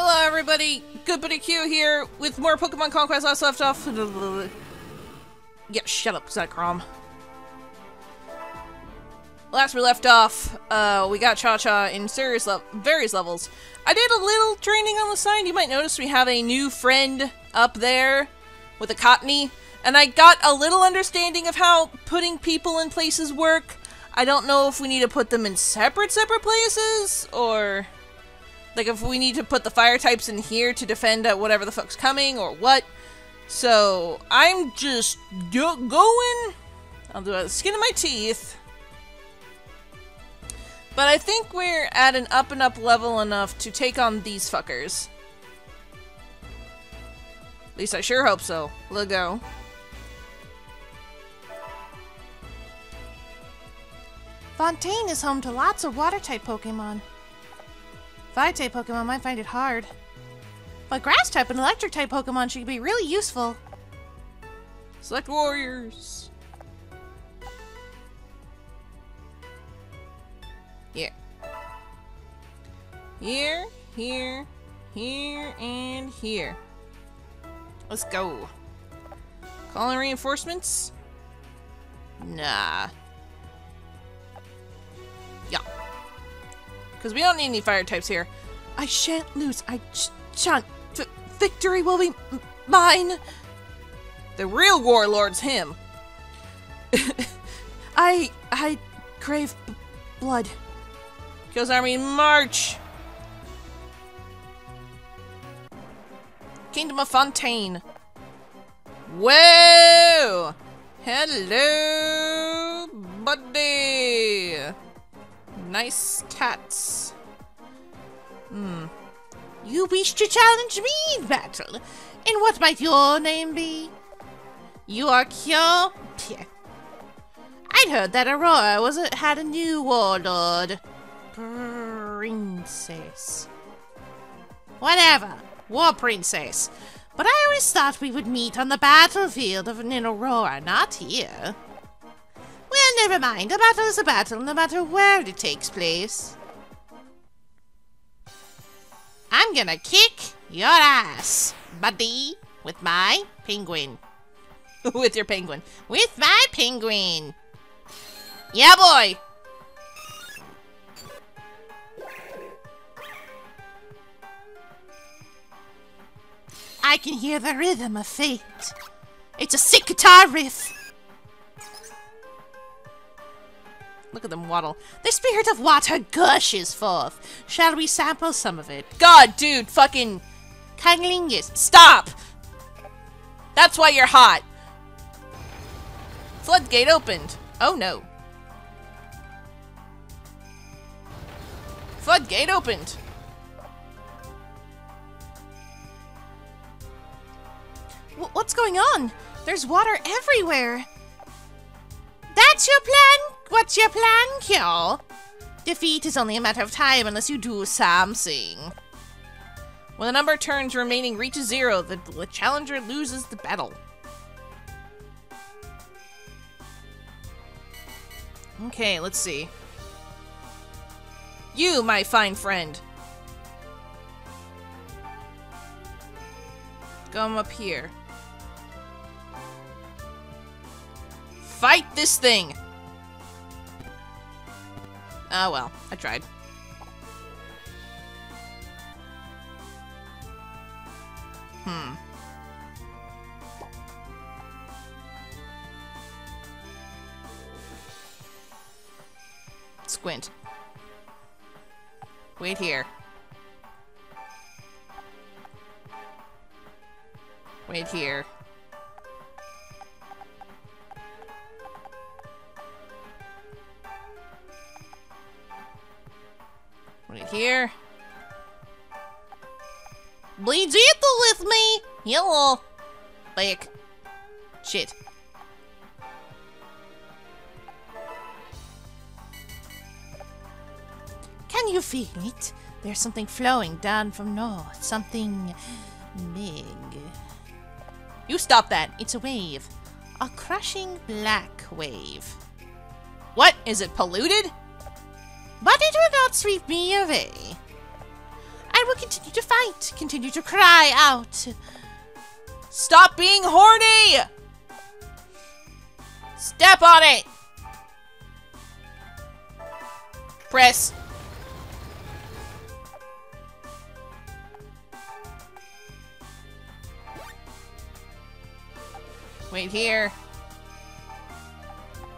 Hello, everybody. Good Buddy Q here with more Pokemon Conquest last left off. Yeah, shut up, Zekrom. Last we left off, uh, we got Cha-Cha in serious le various levels. I did a little training on the side. You might notice we have a new friend up there with a Cottonee. And I got a little understanding of how putting people in places work. I don't know if we need to put them in separate, separate places, or... Like, if we need to put the fire types in here to defend at whatever the fuck's coming, or what. So, I'm just going... I'll do a skin of my teeth. But I think we're at an up and up level enough to take on these fuckers. At least I sure hope so. Let go. Fontaine is home to lots of water-type Pokemon. Fire-type Pokemon might find it hard. But Grass-type and Electric-type Pokemon should be really useful. Select warriors. Here. Here, here, here, and here. Let's go. Calling reinforcements? Nah. Yeah. Because we don't need any fire types here. I shan't lose. I sh shan't. V victory will be mine. The real warlord's him. I I crave blood. Kills Army March. Kingdom of Fontaine. Whoa! Hello, buddy. Nice cats. You wish to challenge me in battle? And what might your name be? You are Kyo? I'd heard that Aurora was a, had a new warlord. Princess. Whatever. War princess. But I always thought we would meet on the battlefield of an Aurora, not here. Well, never mind. A battle is a battle, no matter where it takes place. I'm gonna kick your ass, buddy, with my penguin. with your penguin. With my penguin. Yeah, boy. I can hear the rhythm of fate. It's a sick guitar riff. Look at them waddle. The spirit of water gushes forth. Shall we sample some of it? God, dude, fucking... Cunnilingus. Stop! That's why you're hot. Floodgate opened. Oh no. Floodgate opened. W what's going on? There's water everywhere. That's your plan? What's your plan, Kyo? Defeat is only a matter of time unless you do something. When the number of turns remaining reaches zero, the, the challenger loses the battle. Okay, let's see. You, my fine friend. Come up here. Fight this thing! Oh well, I tried. Hmm. Squint. Wait here. Wait here. Bleeds Ethel with me! Hello. Like. Shit. Can you feel it? There's something flowing down from north. Something big. You stop that. It's a wave. A crushing black wave. What? Is it polluted? But it will not sweep me away. Will continue to fight. Continue to cry out. Stop being horny! Step on it! Press. Wait here.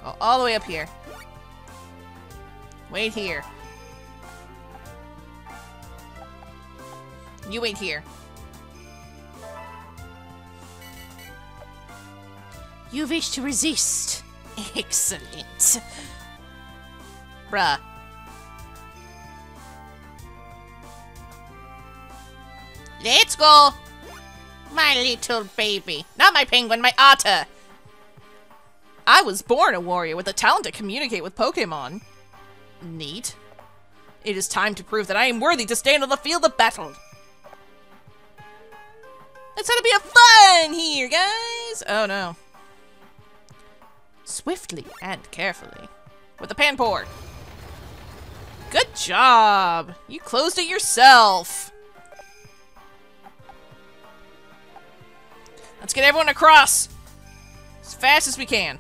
Oh, all the way up here. Wait here. You wait here. You wish to resist. Excellent. Bruh. Let's go. My little baby. Not my penguin, my otter. I was born a warrior with the talent to communicate with Pokemon. Neat. It is time to prove that I am worthy to stand on the field of battle. It's gonna be a fun here, guys! Oh no. Swiftly and carefully. With the Panpour. Good job! You closed it yourself! Let's get everyone across! As fast as we can.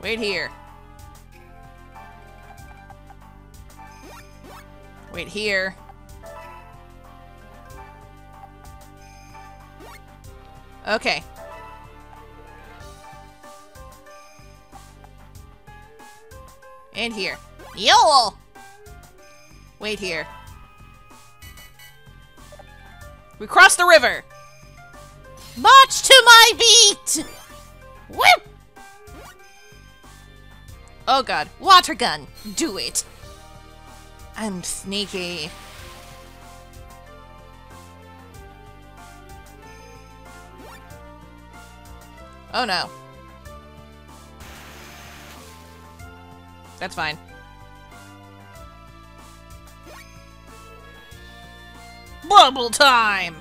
Wait here. Wait here. Okay. And here. Yo! Wait here. We cross the river! March to my beat! Whoop! Oh god. Water gun. Do it. I'm sneaky. Oh no. That's fine. Bubble time!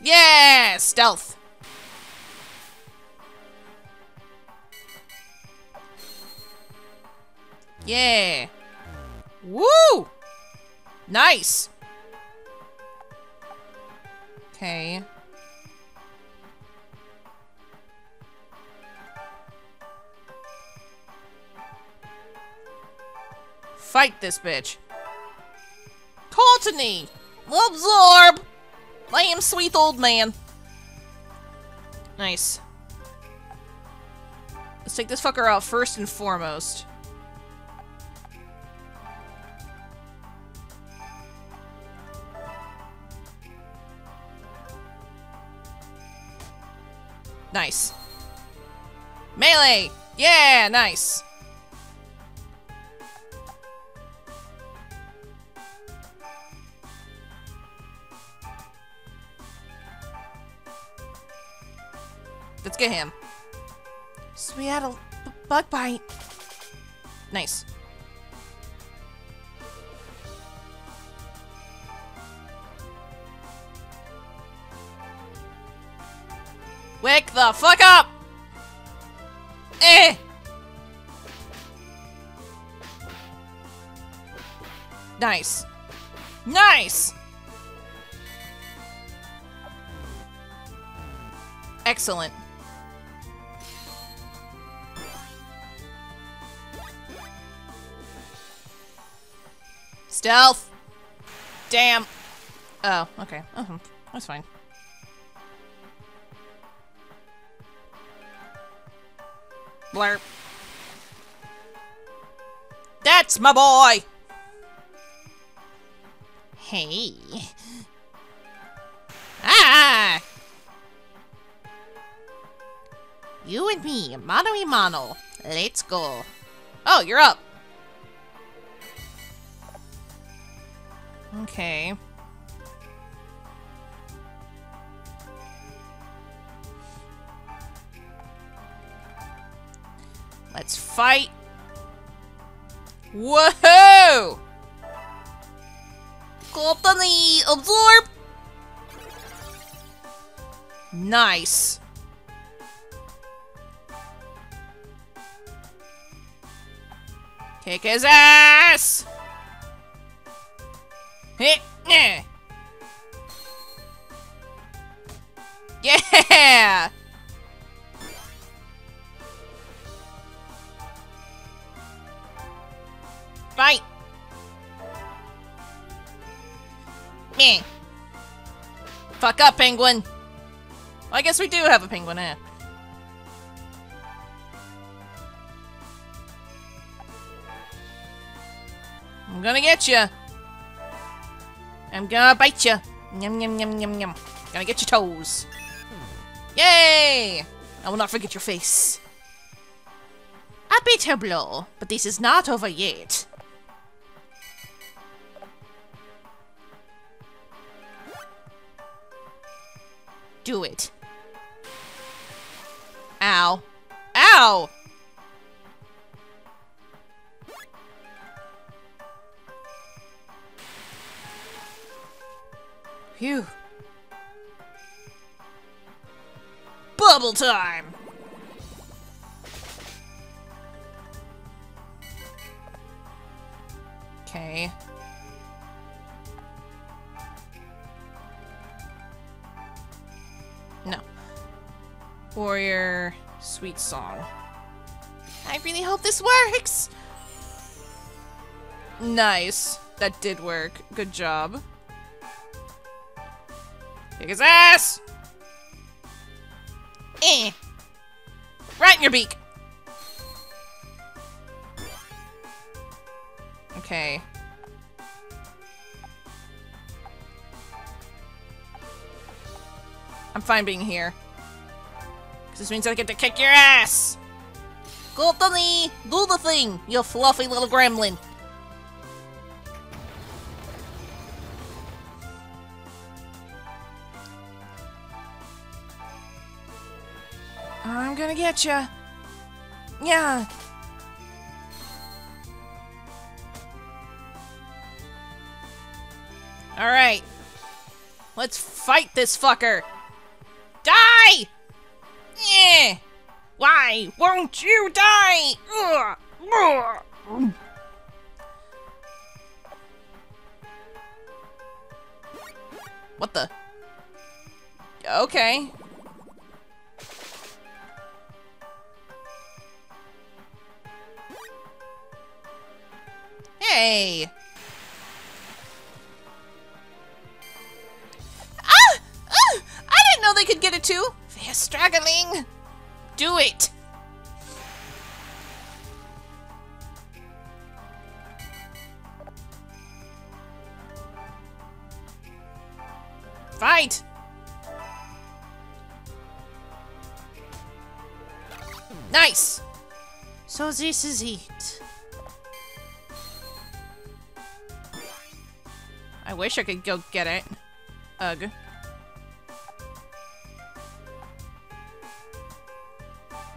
Yeah! Stealth! Yeah! Woo! Nice! Okay. Fight this bitch. Cottonee! Absorb! I am sweet old man. Nice. Let's take this fucker out first and foremost. Nice. Melee! Yeah, nice. Let's get him. So we had a b- bug bite. Nice. Wake the fuck up! Eh! Nice. Nice! Excellent. Stealth! Damn. Oh, okay. Uh-huh. That's fine. Blurp. That's my boy! Hey. Ah! You and me, mano y mano. Let's go. Oh, you're up. Okay. Let's fight. Whoa! Cottonee, absorb! Nice. Kick his ass! Yeah! Fight! Meh. Fuck up, penguin! Well, I guess we do have a penguin, eh? I'm gonna get you. I'm gonna bite you. Yum yum yum yum yum. Gonna get your toes. Yay! I will not forget your face. A bitter blow, but this is not over yet. Do it. Ow. Ow! Phew. Bubble time! Okay. Warrior Sweet Song. I really hope this works. Nice. That did work. Good job. Kick his ass! Eh. Right in your beak! Okay. I'm fine being here. Because this means I get to kick your ass! Go me! Do the thing, you fluffy little gremlin! I'm gonna get ya. Yeah. All right. Let's fight this fucker. Die! Yeah. Why won't you die? Ugh. Ugh. What the? Okay. Hey! Ah! Ah! I didn't know they could get it too! They're struggling! Do it! Fight! Nice! So this is it. I wish I could go get it. Ugh.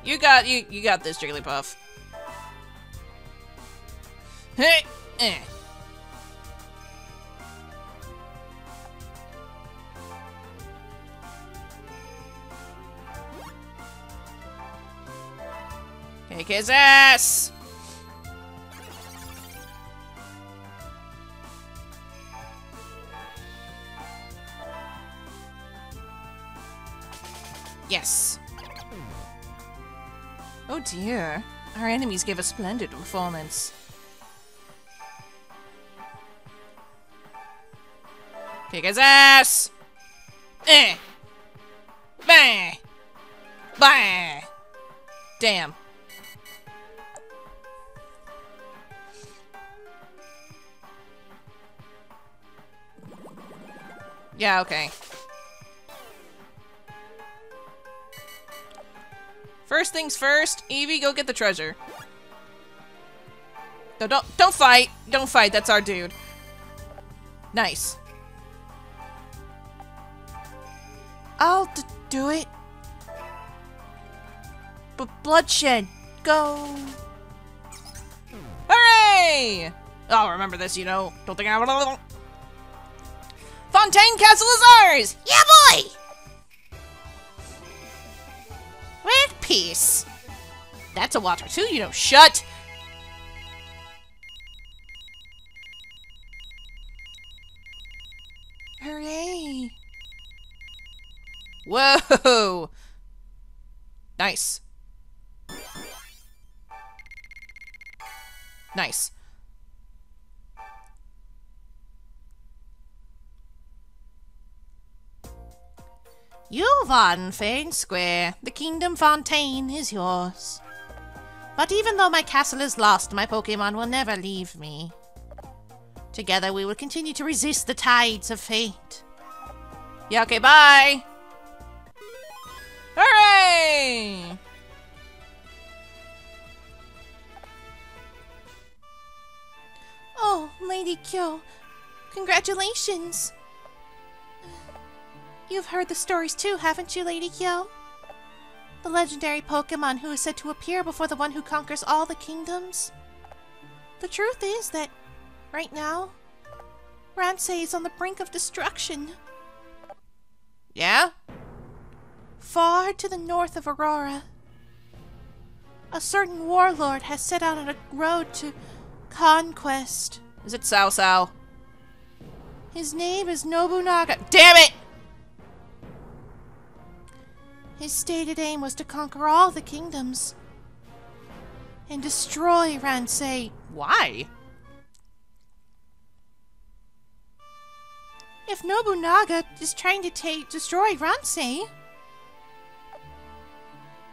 You got you you got this, Jigglypuff. Hey, eh. Kick his ass! Yes. Oh dear. Our enemies gave a splendid performance. Kick his ass! Eh! Bah! Bah! Damn. Yeah, okay. First things first, Eevee, go get the treasure. No, don't don't fight. Don't fight. That's our dude. Nice. I'll d- do it. But bloodshed, go. Hooray! I'll remember this, you know. Don't think I have a little Fontaine Castle is ours! Yeah, boy. Peace. That's a water too, you know. Shut! Hooray. Whoa! Nice. Nice. You've won fair and square. The Kingdom Fontaine is yours. But even though my castle is lost, my Pokemon will never leave me. Together we will continue to resist the tides of fate. Yeah, okay, bye! Hooray! Oh, Lady Kyo, congratulations! You've heard the stories too, haven't you, Lady Kyo? The legendary Pokemon who is said to appear before the one who conquers all the kingdoms? The truth is that, right now, Ransei is on the brink of destruction. Yeah? Far to the north of Aurora, a certain warlord has set out on a road to conquest. Is it Sao Sao? His name is Nobunaga. Damn it! His stated aim was to conquer all the kingdoms and destroy Ransei. Why? If Nobunaga is trying to ta- destroy Ransei,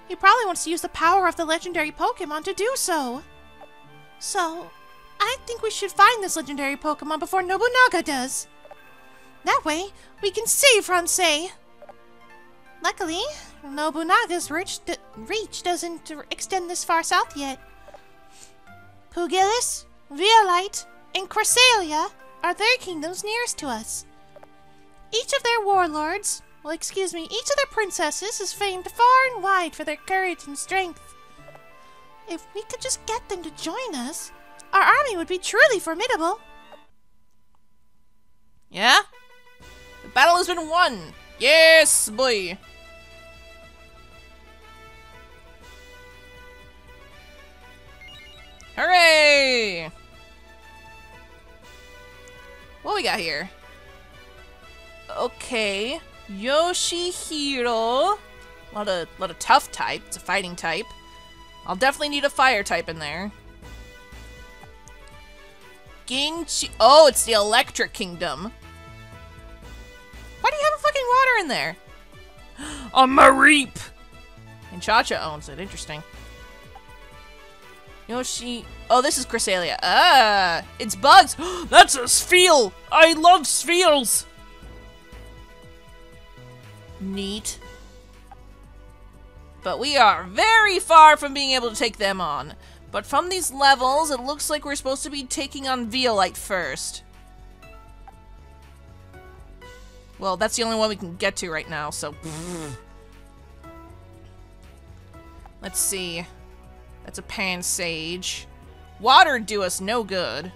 he probably wants to use the power of the legendary Pokemon to do so. So, I think we should find this legendary Pokemon before Nobunaga does. That way, we can save Ransei. Luckily, Nobunaga's reach, reach doesn't extend this far south yet. Pugilis, Violight, and Chrysalia are their kingdoms nearest to us. Each of their warlords, well, excuse me, each of their princesses is famed far and wide for their courage and strength. If we could just get them to join us, our army would be truly formidable. Yeah? The battle has been won! Yes, boy! Hooray! What we got here? Okay, Yoshihiro. A lot of, lot of tough type. It's a fighting type. I'll definitely need a fire type in there. Ginchi. Oh, it's the Electric Kingdom. Why do you have a fucking water in there? A Mareep! And Cha-Cha owns it. Interesting. Yoshi. Oh, this is Chrysalia. Ah, it's bugs. That's a Spheal. I love Spheals. Neat. But we are very far from being able to take them on. But from these levels, it looks like we're supposed to be taking on Violight first. Well, that's the only one we can get to right now, so... Let's see. That's a Pansage. Water do us no good.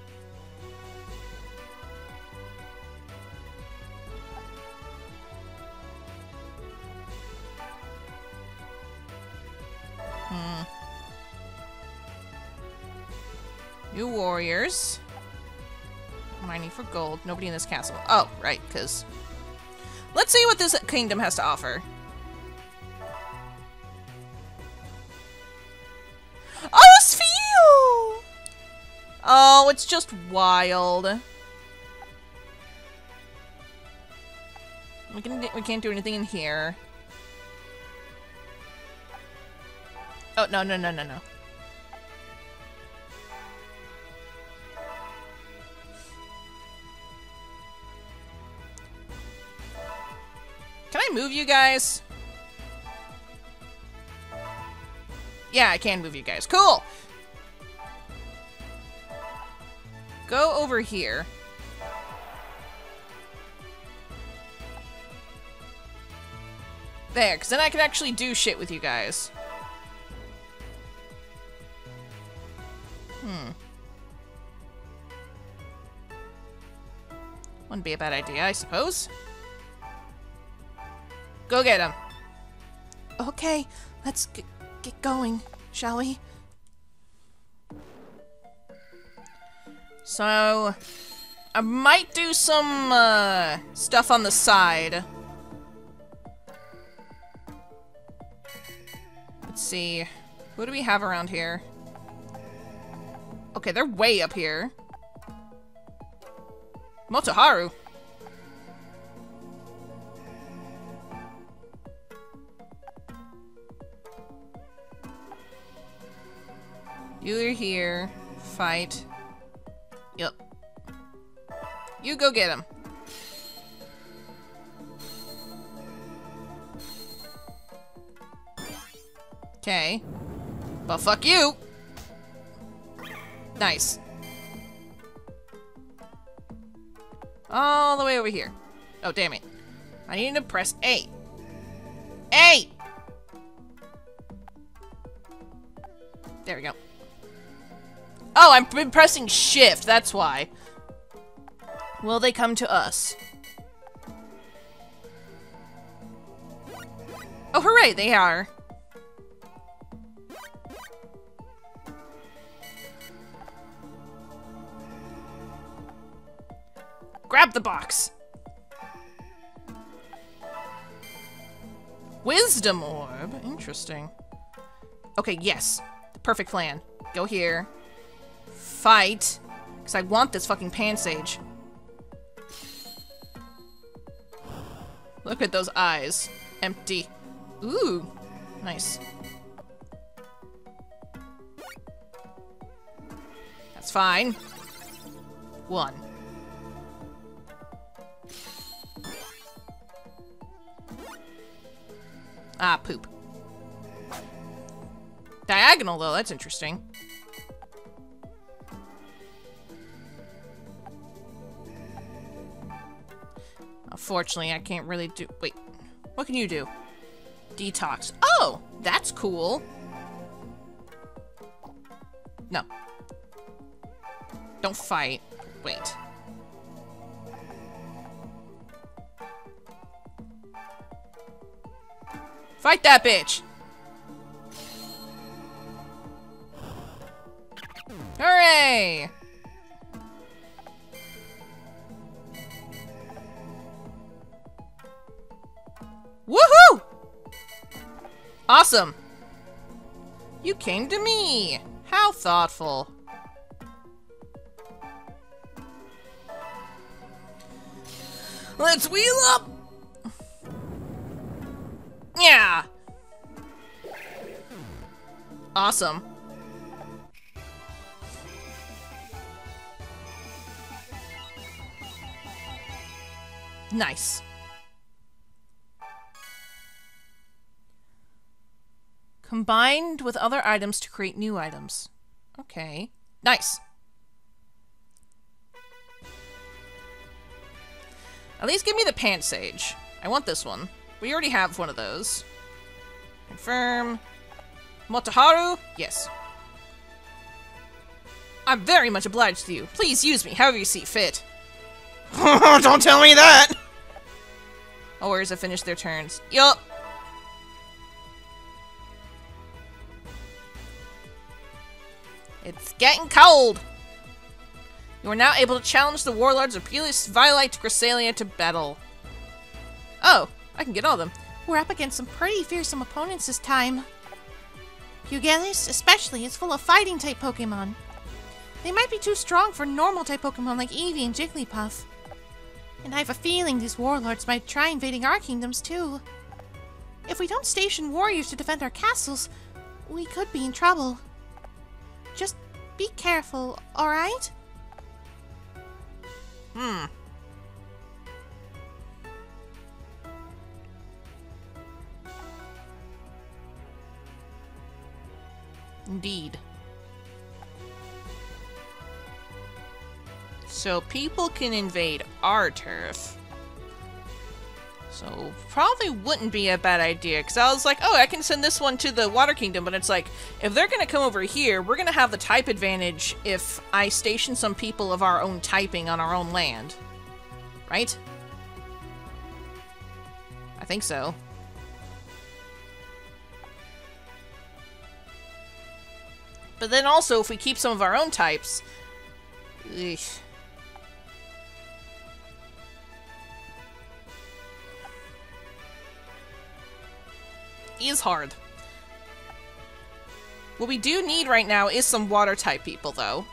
Hmm. New warriors. Mining for gold. Nobody in this castle. Oh, right, because... Let's see what this kingdom has to offer. Oh, Spheal! Oh, it's just wild. We can we can't do anything in here. Oh no no no no no. Can I move you guys? Yeah, I can move you guys. Cool! Go over here. There, because then I can actually do shit with you guys. Hmm. Wouldn't be a bad idea, I suppose. Go get him. Okay, let's get going, shall we? So, I might do some uh, stuff on the side. Let's see. Who do we have around here? Okay, they're way up here. Motoharu. You're here. Fight. Yep. You go get him. Okay. But fuck you! Nice. All the way over here. Oh, damn it. I need to press A. A! There we go. Oh, I've been pressing shift, that's why. Will they come to us? Oh, hooray, they are. Grab the box. Wisdom orb. Interesting. Okay, yes. Perfect plan. Go here. Fight. Because I want this fucking Pansage. Look at those eyes. Empty. Ooh. Nice. That's fine. One. Ah, poop. Diagonal, though. That's interesting. Unfortunately, I can't really do- wait. What can you do? Detox. Oh! That's cool. No. Don't fight. Wait. Fight that bitch! Hooray! Awesome! You came to me! How thoughtful. Let's wheel up! Yeah! Awesome. Nice. Combined with other items to create new items. Okay. Nice. At least give me the Pansage. I want this one. We already have one of those. Confirm. Motoharu? Yes. I'm very much obliged to you. Please use me however you see fit. Don't tell me that! Oh, where's it finish their turns? Yup. It's getting cold! You are now able to challenge the warlords of Peleus, Violight, Chrysalia to battle. Oh, I can get all of them. We're up against some pretty fearsome opponents this time. Pugilis, especially, is full of fighting type Pokemon. They might be too strong for normal type Pokemon like Eevee and Jigglypuff. And I have a feeling these warlords might try invading our kingdoms too. If we don't station warriors to defend our castles, we could be in trouble. Just be careful, alright? Hmm. Indeed. So people can invade our turf. So probably wouldn't be a bad idea because I was like, oh, I can send this one to the Water Kingdom, but it's like if they're gonna come over here, we're gonna have the type advantage if I station some people of our own typing on our own land, right? I think so. but then also if we keep some of our own types. Eesh. Is hard. What we do need right now is some water type people, though.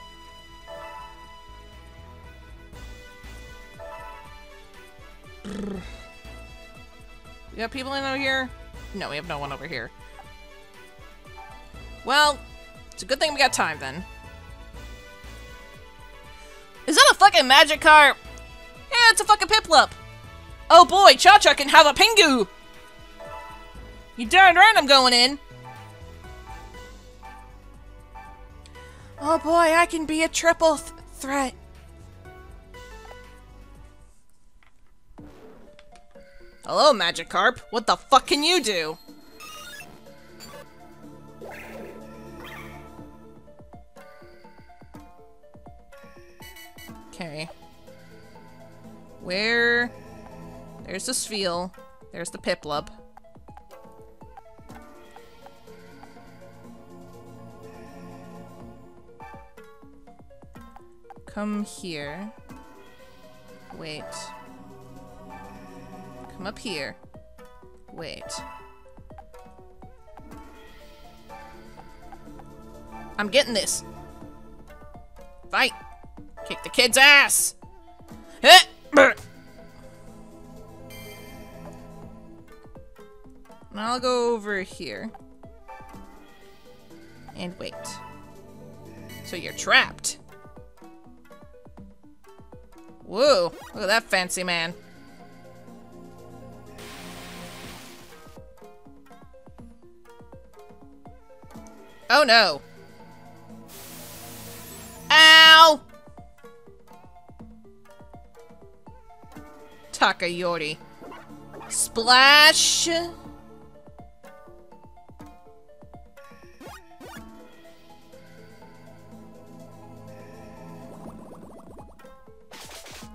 We got people in over here? No, we have no one over here. Well, it's a good thing we got time then. Is that a fucking magic Magikarp? Yeah, it's a fucking Piplup. Oh boy, Cha-Cha can have a Pingu! You darn right I'm going in. Oh boy, I can be a triple th threat. Hello, Magikarp. What the fuck can you do? Okay. Where... There's the Spheal. There's the Piplup. Come here. Wait. Come up here. Wait. I'm getting this. Fight! Kick the kid's ass! Eh, I'll go over here. And wait. So you're trapped. Whoa, look at that fancy man. Oh no. Ow! Takayori. Splash!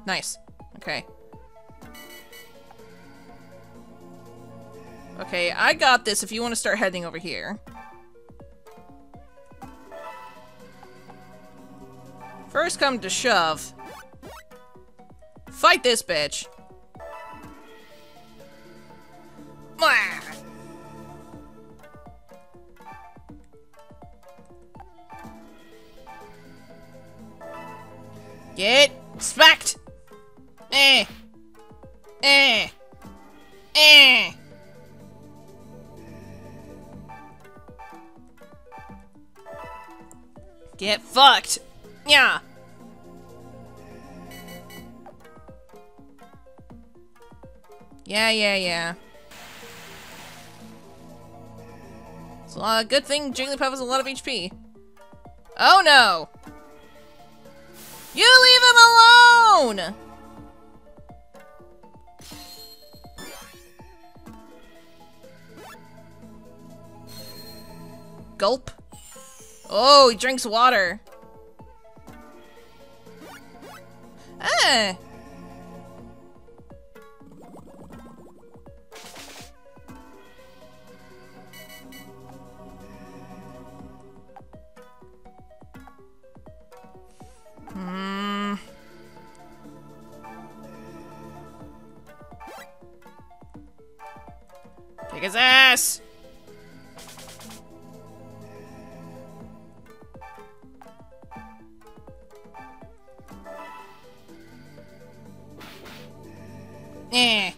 Nice. Okay. Okay, I got this if you want to start heading over here. First come to shove. Fight this bitch. Get smacked! Eh. Eh. Eh. Get fucked. Yeah. Yeah, yeah, yeah. It's a good thing Jigglypuff has a lot of HP. Oh no! You leave him alone! Gulp. Oh, he drinks water. Ah. Hmm. Kick his ass! Eh.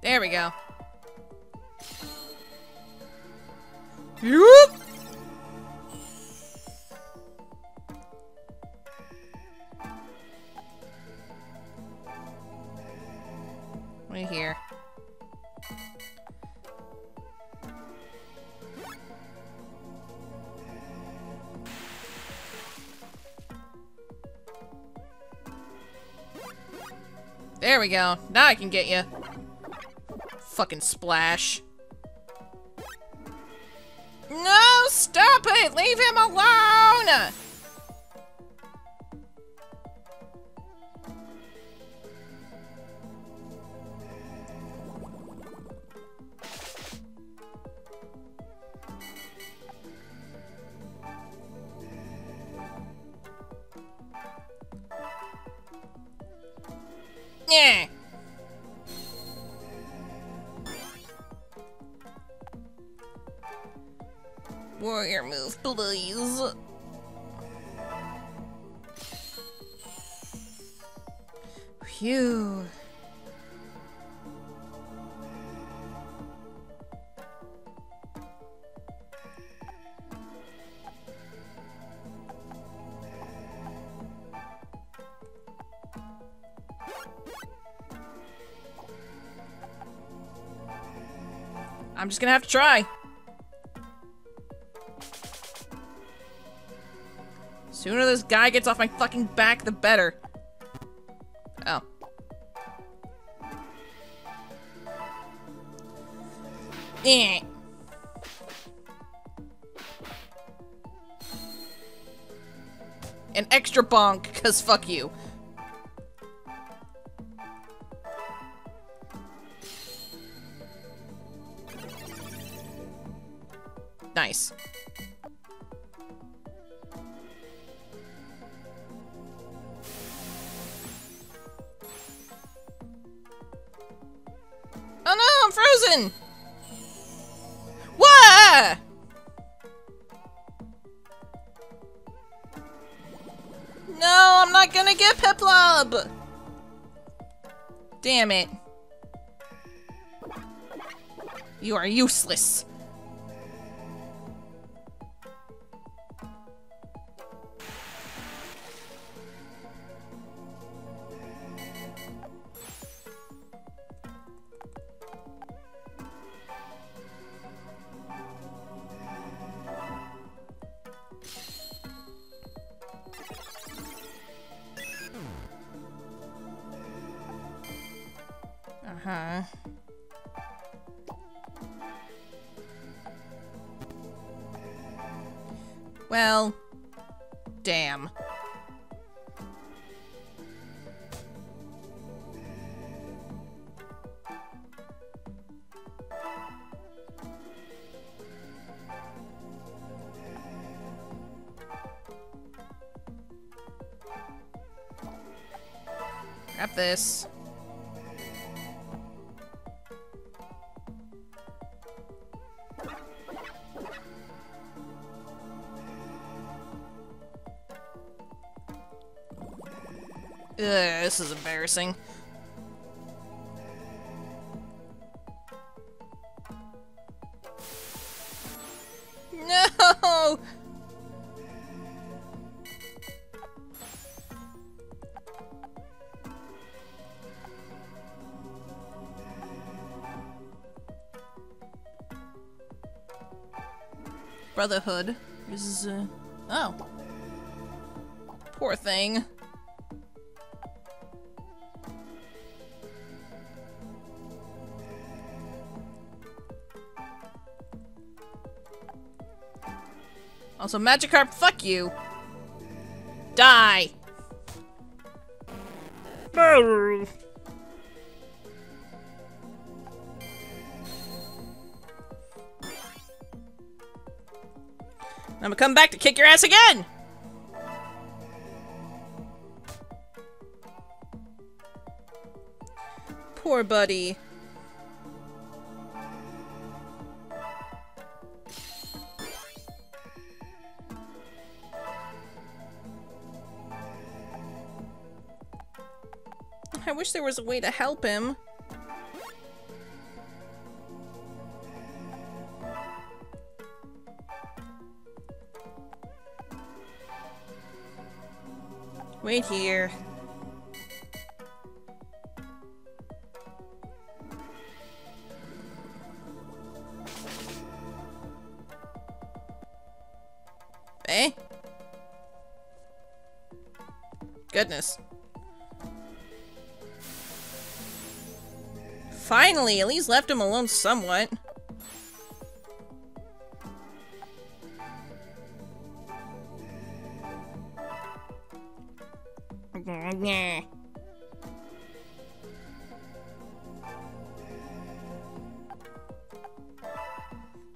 There we go. Yoop! Go. Now I can get you. Fucking splash. No, stop it! Leave him alone! Yeah. Warrior move, please. Phew. I'm just gonna have to try. Sooner this guy gets off my fucking back, the better. Oh. Eh. An extra bonk, cause fuck you. Nice. Oh no, I'm frozen! What? No, I'm not gonna get Piplup! Damn it. You are useless. This. Ugh, this is embarrassing. Brotherhood is, uh, oh. Poor thing. Also, Magikarp, fuck you. Die. I'm gonna come back to kick your ass again! Poor buddy. I wish there was a way to help him. Wait here. Eh? Goodness. Finally, at least left him alone somewhat.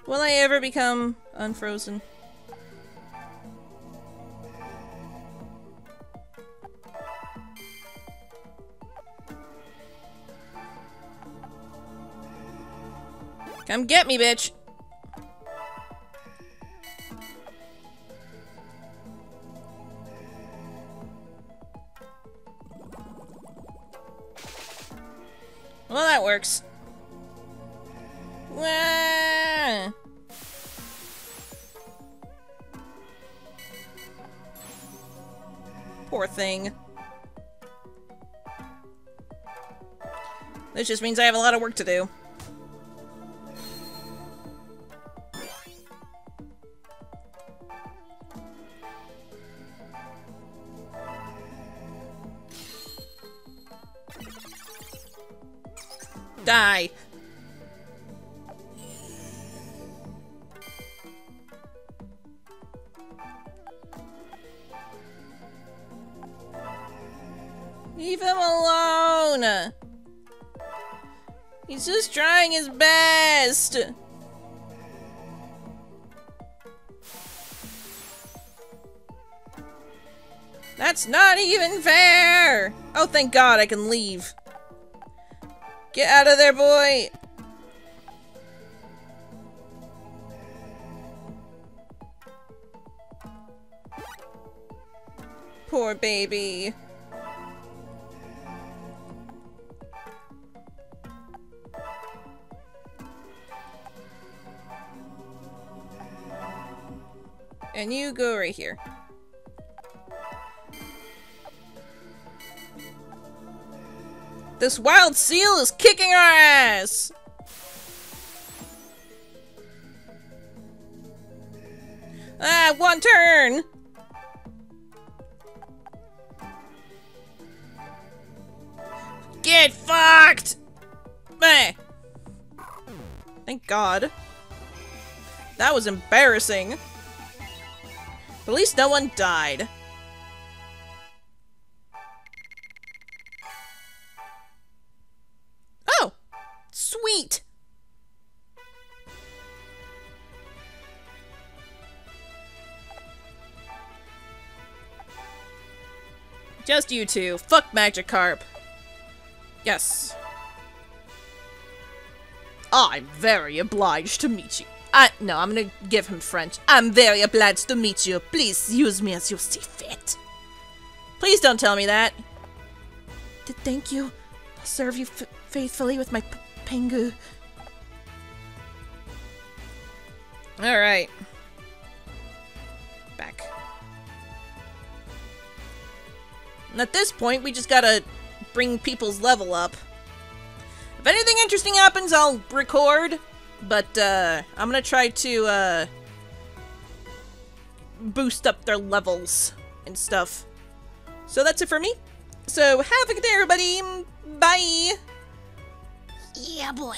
Will I ever become unfrozen? Come get me, bitch! This just means I have a lot of work to do. Die. Leave him alone. He's just trying his best. That's not even fair. Oh, thank God I can leave. Get out of there, boy! Poor baby. And you go right here. This wild seal is kicking our ass! Ah, one turn! Get fucked! Meh. Thank God. That was embarrassing. But at least no one died. Oh! Sweet! Just you two. Fuck Magikarp. Yes. I'm very obliged to meet you. I- no, I'm gonna give him French. I'm very obliged to meet you. Please use me as you see fit. Please don't tell me that. thank you. I'll serve you faithfully with my Pingu. Alright. Back. And at this point, we just gotta bring people's level up. If anything interesting happens, I'll record, but uh, I'm gonna try to uh, boost up their levels and stuff. So that's it for me. So have a good day, everybody. Bye. Yeah, boy.